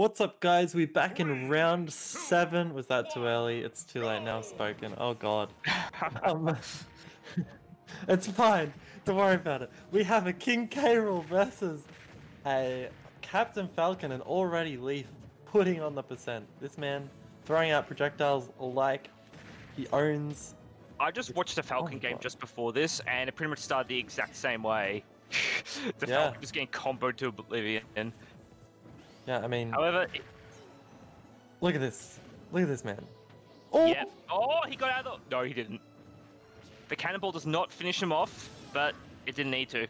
What's up, guys? We're back in round seven. Was that too early? It's too late now. Spoken. Oh god. Um, it's fine. Don't worry about it. We have a King K. Rool versus a Captain Falcon, and already Leaf putting on the percent. This man throwing out projectiles like he owns. I just watched a Falcon Oh, game God. just before this, and it pretty much started the exact same way. the Yeah. Falcon was getting comboed to oblivion. Yeah, I mean, However, it, look at this. Look at this man. Oh, yeah. Oh, he got out of the. No, he didn't. The cannonball does not finish him off, but it didn't need to.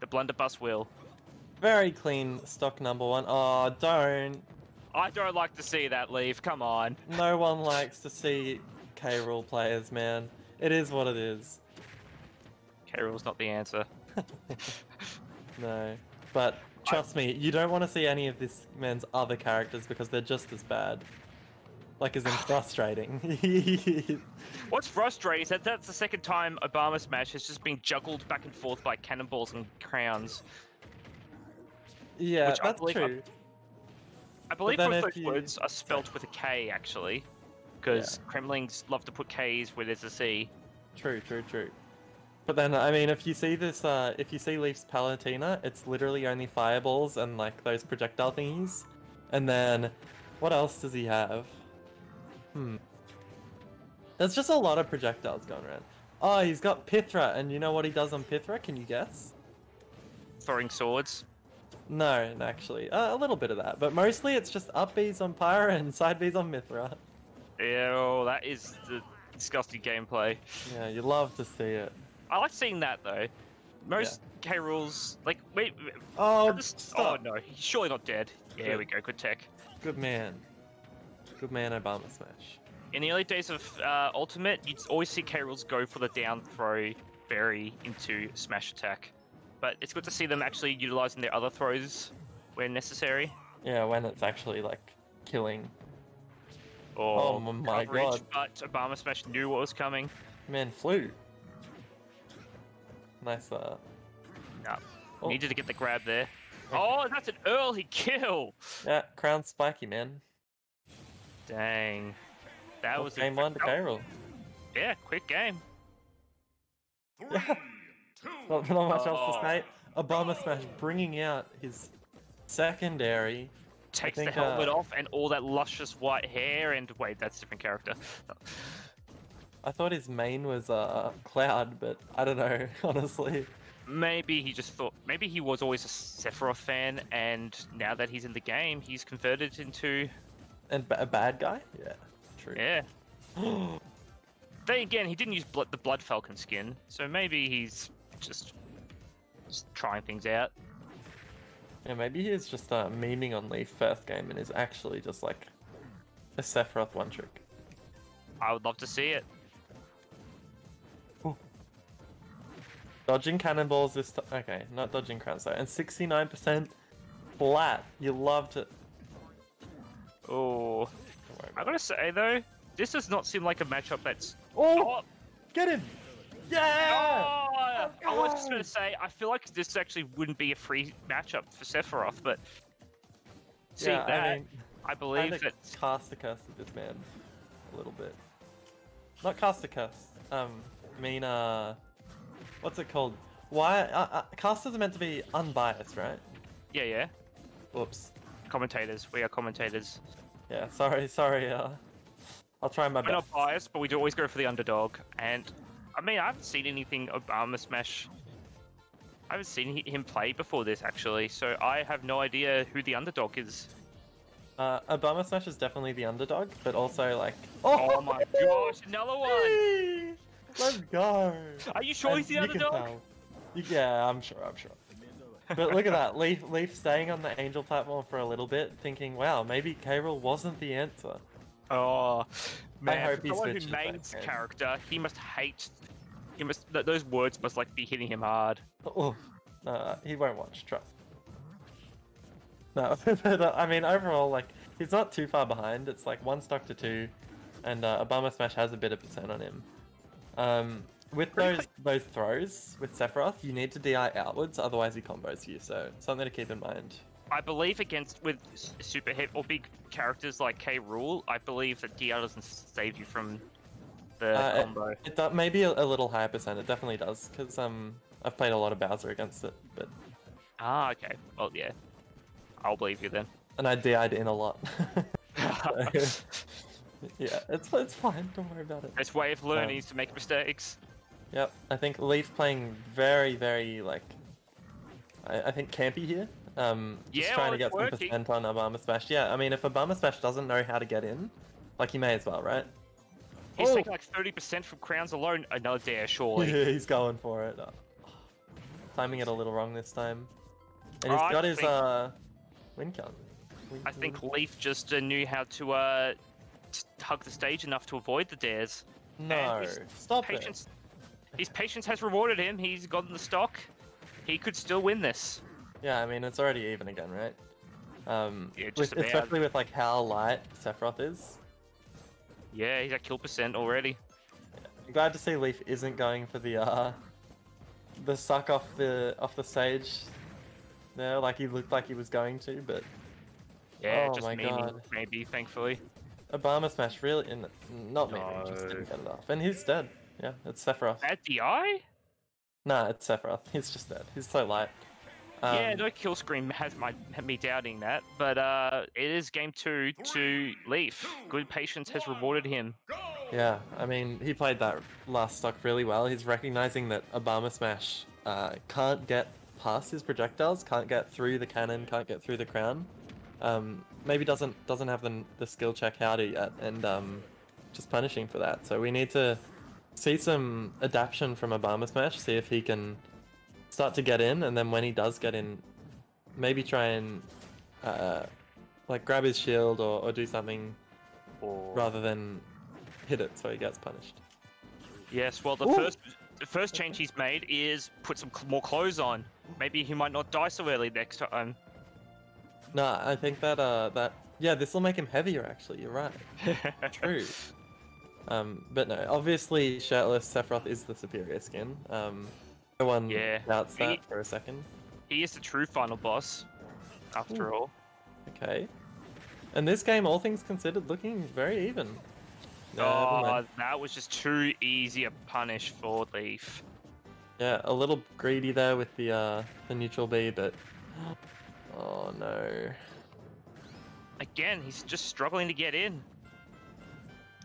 The blunderbuss will. very clean stock number one. Oh, don't. I don't like to see that leave. Come on. No one likes to see K. Rool players, man. It is what it is. K-Rool's not the answer. No. But trust me, you don't want to see any of this man's other characters because they're just as bad. Like, as in frustrating. What's frustrating is that that's the second time Obama Smash has just been juggled back and forth by cannonballs and crowns. yeah, Which I that's believe true. I believe then both those you- words are spelt with a K, actually. Because Kremlings love to put Ks where there's a C. True, true, true. But then, I mean, if you see this, uh, if you see Leaf's Palutena, it's literally only fireballs and like those projectile thingies. And then, what else does he have? Hmm. There's just a lot of projectiles going around. Oh, he's got Pythra, and you know what he does on Pythra? Can you guess? Throwing swords. No, actually, uh, a little bit of that, but mostly it's just up Bs on Pyra and side Bs on Mythra. Ew, that is the disgusting gameplay. Yeah, you love to see it. I like seeing that though. Most K Rools, like, wait, Oh, just, stop. oh no, he's surely not dead. Yeah, there we go, good tech. Good man. Good man, Obama Smash. In the early days of uh, Ultimate, you'd always see K Rools go for the down throw berry into smash attack. But it's good to see them actually utilizing their other throws where necessary. Yeah, when it's actually like killing. Or Oh my coverage, God. But Obama Smash knew what was coming. Man, flew. Nice, uh. No. Oh. Needed to get the grab there. Oh, that's an early kill! Yeah, crown spiky, man. Dang. That was a- game one to Oh, K-Rool. Yeah, quick game. Not, not much else to Oh. say. Obama Smash bringing out his secondary. Takes think, the helmet uh, off and all that luscious white hair and wait, that's a different character. I thought his main was uh Cloud, but I don't know, honestly. Maybe he just thought maybe he was always a Sephiroth fan and now that he's in the game, he's converted into And a bad guy? Yeah, true. yeah. Then again, he didn't use blood, the Blood Falcon skin, so maybe he's just, just trying things out. Yeah, maybe he's just uh, memeing on Leaf first game and is actually just like a Sephiroth one trick. I would love to see it. Dodging cannonballs this time. Okay, not dodging crowns though. And 69% flat. You loved it. Oh, I gotta say though, this does not seem like a matchup that's. Oh, Oh, get him! Yeah! Oh, I was just going to say, I feel like this actually wouldn't be a free matchup for Sephiroth, but seeing yeah, that, I I, mean, believe kinda that. cast a curse at this man a little bit. Not cast a curse. Um, I mean, uh, what's it called? Why? Uh, uh, casters are meant to be unbiased, right? Yeah, yeah. Whoops. Commentators, we are commentators. Yeah, sorry, sorry. Uh, I'll try my We're not biased, but we do always go for the underdog. And I mean, I haven't seen anything Obama Smash. I haven't seen him play before this actually, so I have no idea who the underdog is. Uh, Obama Smash is definitely the underdog, but also like. Oh my gosh, another one! Let's go. Are you sure And he's the other dog? tell. Yeah, I'm sure. I'm sure. But look at that, Leaf. Leaf staying on the Angel platform for a little bit, thinking, "Wow, maybe K-Rool wasn't the answer." Oh man, hope for he someone who mains character, he must hate. He must. Those words must like be hitting him hard. Oh, he won't watch. Trust. No, but uh, I mean, overall, like he's not too far behind. It's like one stock to two, and uh, Obama Smash has a bit of percent on him. Um, with those those throws with Sephiroth, you need to DI outwards, otherwise he combos you. So something to keep in mind. I believe against with super hit or big characters like K. Rool, I believe that DR doesn't save you from the Uh, it- combo. It do- maybe a, a little higher percent. It definitely does because um I've played a lot of Bowser against it, but Ah, okay. Well, yeah. I'll believe you then. and I DI'd in a lot. So, yeah, it's it's fine. Don't worry about it. Best way of learning is to make mistakes. Yep, I think Leaf playing very very like I, I think campy here. Um, just Yeah, trying well, to get some percent on Obama Smash. Yeah, I mean if Obama Smash doesn't know how to get in, like he may as well, right? He's Oh. taking like 30% from crowns alone. Another dare, surely. Yeah, he's going for it. Oh. Timing it a little wrong this time. And he's I got his uh win count. I think Leaf just uh, knew how to uh, hug the stage enough to avoid the dares. no, stop Patience, his patience has rewarded him. He's gotten the stock. He could still win this. Yeah, I mean it's already even again, right? Um, Yeah, with, especially with like how light Sephiroth is. Yeah, he's at kill percent already. I'm glad to see Leaf isn't going for the uh the suck off the off the stage there, like he looked like he was going to, but Yeah, Oh just my maybe, God. maybe, thankfully. Obama smash really in not maybe just No. didn't get it off. And he's dead. Yeah, it's Sephiroth. At the eye? Nah, it's Sephiroth. He's just dead. He's so light. Um, yeah, no kill screen has my had me doubting that, but uh, it is game two to Leaf. Good patience has rewarded him. Yeah, I mean, he played that last stock really well. He's recognizing that Obama Smash uh, can't get past his projectiles, can't get through the cannon, can't get through the crown. Um, maybe doesn't doesn't have the, the skill check how to yet, and um, just punishing for that. So we need to see some adaptation from Obama Smash, see if he can start to get in, and then when he does get in, maybe try and uh, like grab his shield or, or do something Or... rather than hit it so he gets punished. Yes, well, the Ooh. first the first change he's made is put some cl- more clothes on. Maybe he might not die so early next time. No, I think that uh that yeah, this will make him heavier actually, you're right. True. um but no, obviously shirtless Sephiroth is the superior skin. Um no one Yeah. doubts that He- for a second. he is the true final boss, after all. Okay. And this game, all things considered, looking very even. No, oh, that was just too easy a punish for Leaf. Yeah, a little greedy there with the uh the neutral B, but oh no. Again, he's just struggling to get in.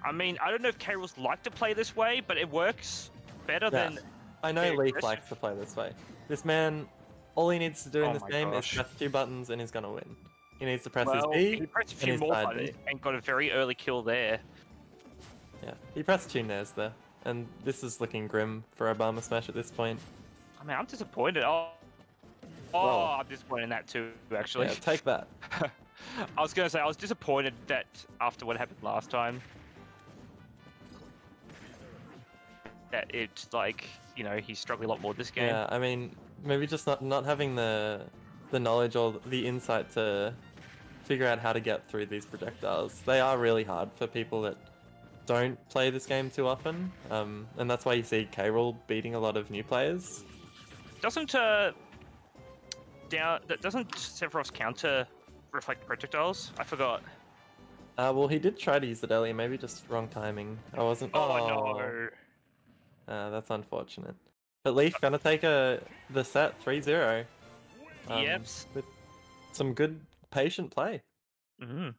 I mean, I don't know if K. Rool's like to play this way, but it works better Yeah. than I know Leaf likes to play this way. This man, all he needs to do in Oh this game gosh. is press two buttons and he's gonna win. He needs to press well, his B. he pressed a few more buttons B. and got a very early kill there. Yeah, he pressed two nairs there, and this is looking grim for Obama Smash at this point. I mean, I'm disappointed. Oh, oh, Well- I'm disappointed in that too. Actually, Yeah, take that. I was gonna say I was disappointed that after what happened last time, that it like you know he's struggling a lot more this game. Yeah, I mean, maybe just not not having the the knowledge or the insight to figure out how to get through these projectiles. They are really hard for people that don't play this game too often, um, and that's why you see K. Rool beating a lot of new players. Doesn't uh down that doesn't Sephiroth's counter reflect projectiles? I forgot. Uh, well, he did try to use it earlier, maybe just wrong timing. I wasn't. Oh, no. Uh, that's unfortunate. But Leaf gonna take a the set 3-0. um, Yep. With some good patient play. hmm